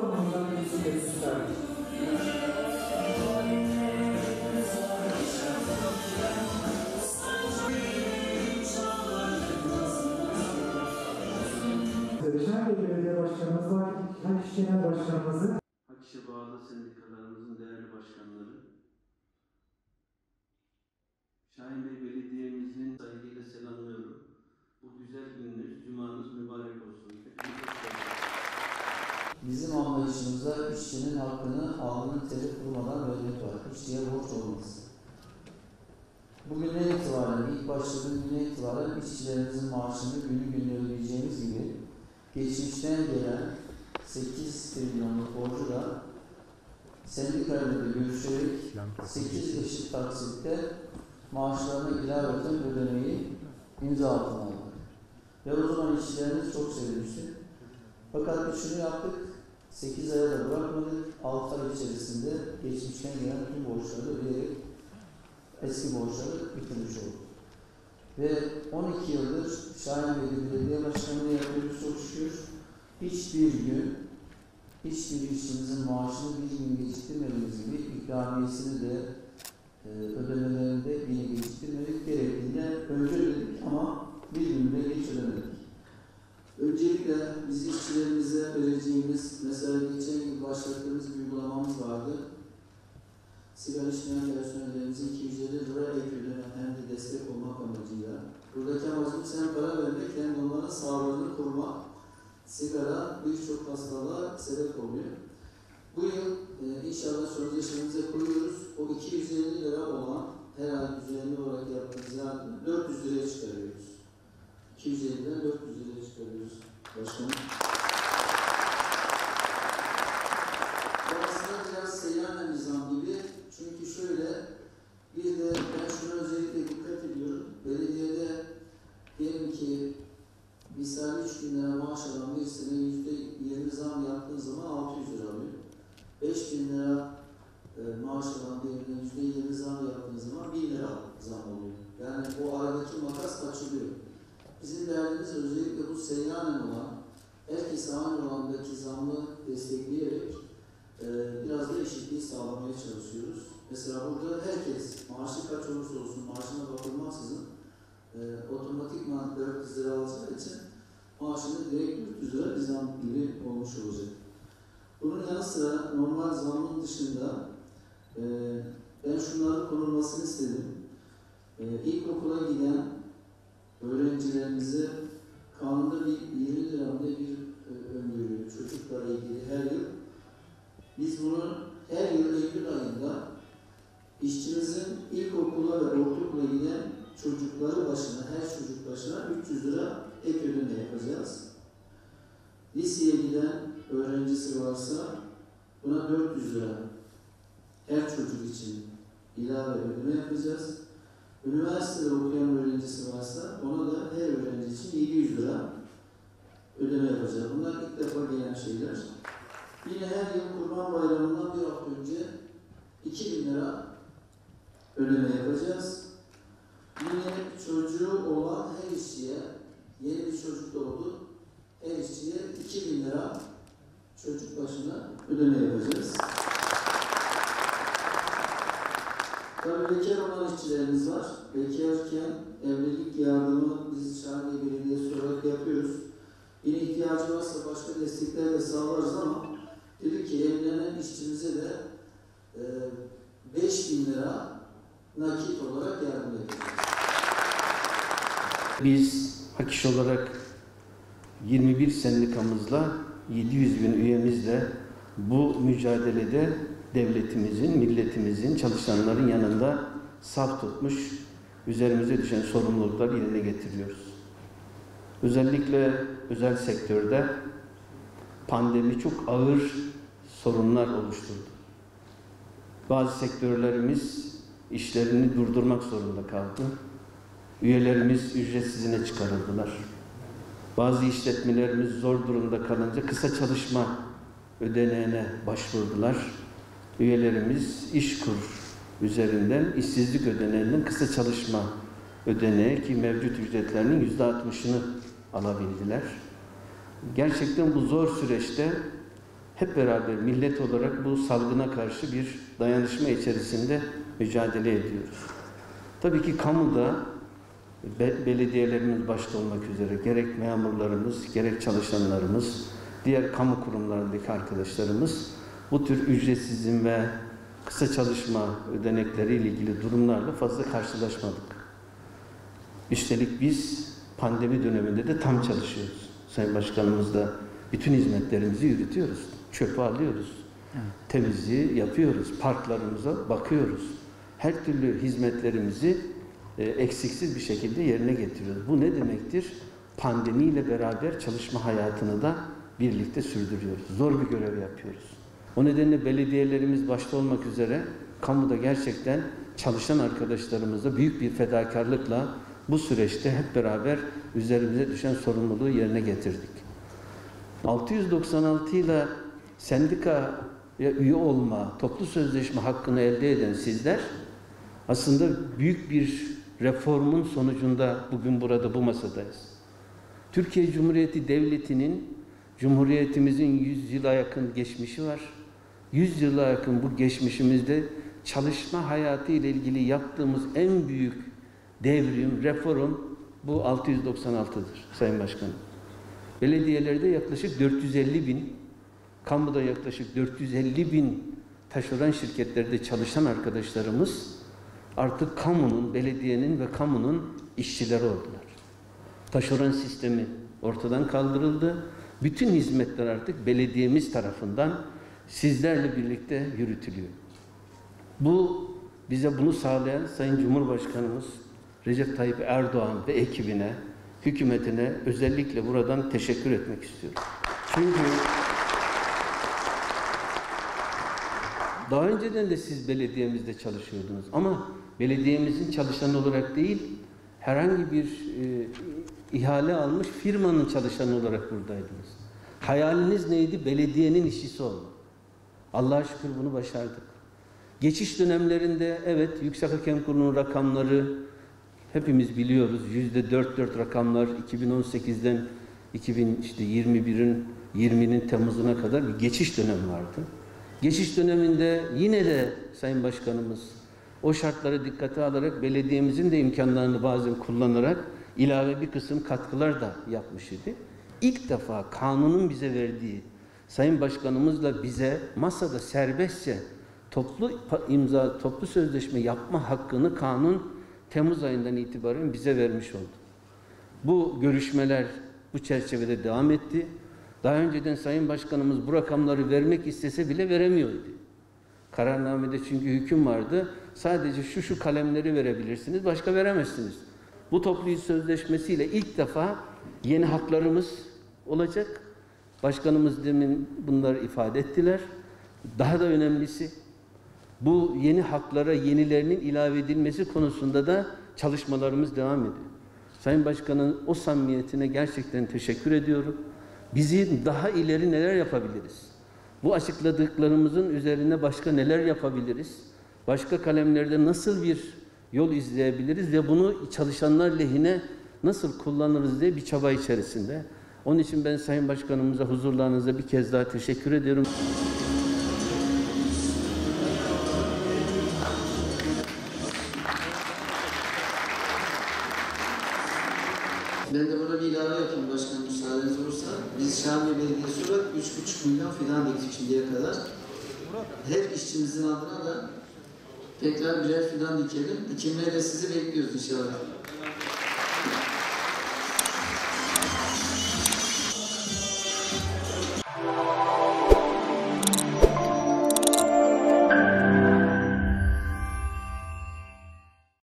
temsil etsinler. Şahin Belediye Başkanımız var, bağlı sendikalarımızın değerli başkanları, Şahin Bey Bizim anlayışımızda işçinin hakkını alnının teri kurumadan vermek var. İşçiye borç olmaz. Bugünden itibaren, ilk başladığım güne itibaren işçilerimizin maaşını günü gününe ödeyeceğimiz gibi geçmişten gelen 8 trilyonluk borcu da sendikayla da görüşerek 8 eşit taksitte maaşlarına ilaveten ödemeyi imza altına aldık. Ve o zaman işçilerimiz çok sevinmişti. Fakat biz şunu yaptık, 8 aya da bırakmadık, 6 ay içerisinde geçmişten gelen tüm borçları ödeyerek eski borçları bitirmiş olduk. Ve 12 yıldır Şahin Bey'de belediye başkanlığı yapıyoruz çok şükür. Hiçbir gün, hiçbir işçimizin maaşını bir gün geciktirmediğimiz gibi ikramiyesini de e, ödemelerini de yine geciktirmedik. Gerektiğinde önce ödedik ama bir gün bile geç ödemedik. Öncelikle biz işçilerimize vereceğimiz, mesela geçen yıl başlattığımız bir uygulamamız vardı. Sigara içmeyen personellerimize 250 lira ek ödeme hem de destek olmak amacıyla. Buradaki amacımız hem para vermek hem onların sağlığını korumak. Sigara birçok hastalığa sebep oluyor. Bu yıl e, inşallah sözleşmemize koyuyoruz. O 250 lira olan her ay düzenli olarak yaptığımız yardımı 400 liraya çıkarıyoruz. 250'den 400 liraya çıkarıyoruz başkanım. Aslında biraz seyyanen nizam gibi. Çünkü şöyle bir de ben şuna özellikle dikkat ediyorum. Belediyede diyelim ki misal 3 bin lira maaş alan birisine yüzde yirmi zam yaptığın zaman 600 lira alıyor. 5 bin lira e, maaş alan birine yüzde yirmi zam yaptığın zaman 1000 lira zam oluyor. Yani o aradaki makas açılıyor. Bizim derdimiz özellikle bu seyyanen olan, herkese aynı orandaki zammı destekleyerek e, biraz da sağlamaya çalışıyoruz. Mesela burada herkes maaşı kaç olursa olsun maaşına bakılmaksızın e, otomatikman 400 lira alacağı için maaşını direkt 400 lira bir zam gibi olmuş olacak. Bunun yanı sıra normal zamın dışında e, ben şunların konulmasını istedim. E, ilkokula giden öğrencilerimize kanunda bir 20 liramda bir e, öngörü çocuklarla ilgili her yıl. Biz bunu her yıl Eylül ayında işçimizin ilkokula ve ortaokula giden çocukları başına, her çocuk başına 300 lira ek ödeme yapacağız. Liseye giden öğrencisi varsa buna 400 lira her çocuk için ilave ödeme yapacağız. Üniversitede okuyan öğrencisi varsa ona da her öğrenci için 700 lira ödeme yapacağız. Bunlar ilk defa gelen şeyler. Yine her yıl Kurban Bayramı'ndan bir hafta önce 2000 lira ödeme yapacağız. Yine çocuğu olan her işçiye, yeni bir çocuk doğdu, her işçiye 2000 lira çocuk ödeme yapacağız. Tabii bekar olan işçilerimiz var. Bekarken evlilik yardımı biz Şahinli Belediyesi olarak yapıyoruz. Yine ihtiyacı varsa başka destekler de sağlarız ama dedik ki evlenen işçimize de e, 5000 lira nakit olarak yardım edeceğiz. Biz Hakiş olarak 21 sendikamızla 700 bin üyemizle bu mücadelede devletimizin, milletimizin, çalışanların yanında saf tutmuş, üzerimize düşen sorumlulukları yerine getiriyoruz. Özellikle özel sektörde pandemi çok ağır sorunlar oluşturdu. Bazı sektörlerimiz işlerini durdurmak zorunda kaldı. Üyelerimiz ücretsiz izine çıkarıldılar. Bazı işletmelerimiz zor durumda kalınca kısa çalışma ödeneğine başvurdular. Üyelerimiz İşkur üzerinden işsizlik ödeneğinden kısa çalışma ödeneği ki mevcut ücretlerinin yüzde altmışını alabildiler. Gerçekten bu zor süreçte hep beraber millet olarak bu salgına karşı bir dayanışma içerisinde mücadele ediyoruz. Tabii ki kamuda be- belediyelerimiz başta olmak üzere gerek memurlarımız, gerek çalışanlarımız, diğer kamu kurumlarındaki arkadaşlarımız bu tür ücretsiz izin ve kısa çalışma ödenekleriyle ilgili durumlarla fazla karşılaşmadık. Üstelik biz pandemi döneminde de tam çalışıyoruz. Sayın Başkanımızla bütün hizmetlerimizi yürütüyoruz. Çöpü alıyoruz. Temizliği yapıyoruz. Parklarımıza bakıyoruz. Her türlü hizmetlerimizi e, eksiksiz bir şekilde yerine getiriyoruz. Bu ne demektir? Pandemiyle beraber çalışma hayatını da birlikte sürdürüyoruz. Zor bir görev yapıyoruz. O nedenle belediyelerimiz başta olmak üzere kamuda gerçekten çalışan arkadaşlarımızla büyük bir fedakarlıkla bu süreçte hep beraber üzerimize düşen sorumluluğu yerine getirdik. 696 ile sendikaya üye olma, toplu sözleşme hakkını elde eden sizler aslında büyük bir reformun sonucunda bugün burada bu masadayız. Türkiye Cumhuriyeti Devleti'nin Cumhuriyetimizin 100 yıla yakın geçmişi var. 100 yıla yakın bu geçmişimizde çalışma hayatı ile ilgili yaptığımız en büyük devrim, reform bu 696'dır Sayın Başkanım. Belediyelerde yaklaşık 450 bin, kamuda yaklaşık 450 bin taşeron şirketlerde çalışan arkadaşlarımız artık kamunun, belediyenin ve kamunun işçileri oldular. Taşeron sistemi ortadan kaldırıldı. Bütün hizmetler artık belediyemiz tarafından sizlerle birlikte yürütülüyor. Bu bize bunu sağlayan Sayın Cumhurbaşkanımız Recep Tayyip Erdoğan ve ekibine, hükümetine özellikle buradan teşekkür etmek istiyorum. Çünkü daha önceden de siz belediyemizde çalışıyordunuz ama belediyemizin çalışanı olarak değil, herhangi bir e, ihale almış firmanın çalışanı olarak buradaydınız. Hayaliniz neydi? Belediyenin işçisi olmak. Allah'a şükür bunu başardık. Geçiş dönemlerinde evet Yüksek Hakem Kurulu'nun rakamları hepimiz biliyoruz. Yüzde dört dört rakamlar 2018'den 2021'in 20'nin Temmuz'una kadar bir geçiş dönemi vardı. Geçiş döneminde yine de Sayın Başkanımız o şartları dikkate alarak belediyemizin de imkanlarını bazen kullanarak ilave bir kısım katkılar da yapmış idi. İlk defa kanunun bize verdiği Sayın Başkanımızla bize masada serbestçe toplu imza, toplu sözleşme yapma hakkını kanun Temmuz ayından itibaren bize vermiş oldu. Bu görüşmeler bu çerçevede devam etti. Daha önceden Sayın Başkanımız bu rakamları vermek istese bile veremiyordu. Kararnamede çünkü hüküm vardı. Sadece şu şu kalemleri verebilirsiniz, başka veremezsiniz. Bu toplu iş sözleşmesiyle ilk defa yeni haklarımız olacak. Başkanımız demin bunları ifade ettiler. Daha da önemlisi bu yeni haklara yenilerinin ilave edilmesi konusunda da çalışmalarımız devam ediyor. Sayın Başkan'ın o samimiyetine gerçekten teşekkür ediyorum. Bizi daha ileri neler yapabiliriz? Bu açıkladıklarımızın üzerine başka neler yapabiliriz? Başka kalemlerde nasıl bir yol izleyebiliriz ve bunu çalışanlar lehine nasıl kullanırız diye bir çaba içerisinde. Onun için ben Sayın Başkanımıza huzurlarınızda bir kez daha teşekkür ediyorum. Ben de burada bir ilave yapayım başkanım müsaadeniz olursa. Biz Şamil Belediyesi olarak 3,5 milyon fidan diktik şimdiye kadar. Her işçimizin adına da tekrar birer fidan dikelim. Dikimleri de sizi bekliyoruz inşallah.